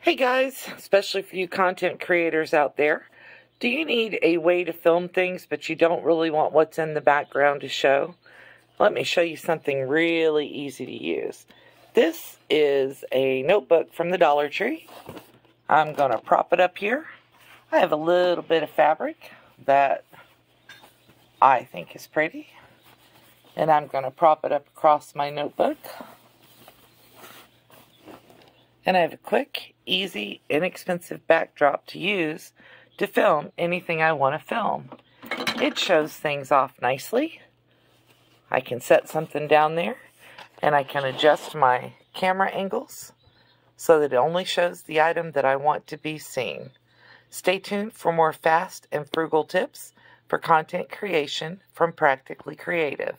Hey guys, especially for you content creators out there, do you need a way to film things but you don't really want what's in the background to show? Let me show you something really easy to use. This is a notebook from the Dollar Tree. I'm going to prop it up here. I have a little bit of fabric that I think is pretty. And I'm going to prop it up across my notebook. And I have a quick, easy, inexpensive backdrop to use to film anything I want to film. It shows things off nicely. I can set something down there and I can adjust my camera angles so that it only shows the item that I want to be seen. Stay tuned for more fast and frugal tips for content creation from Practically Creative.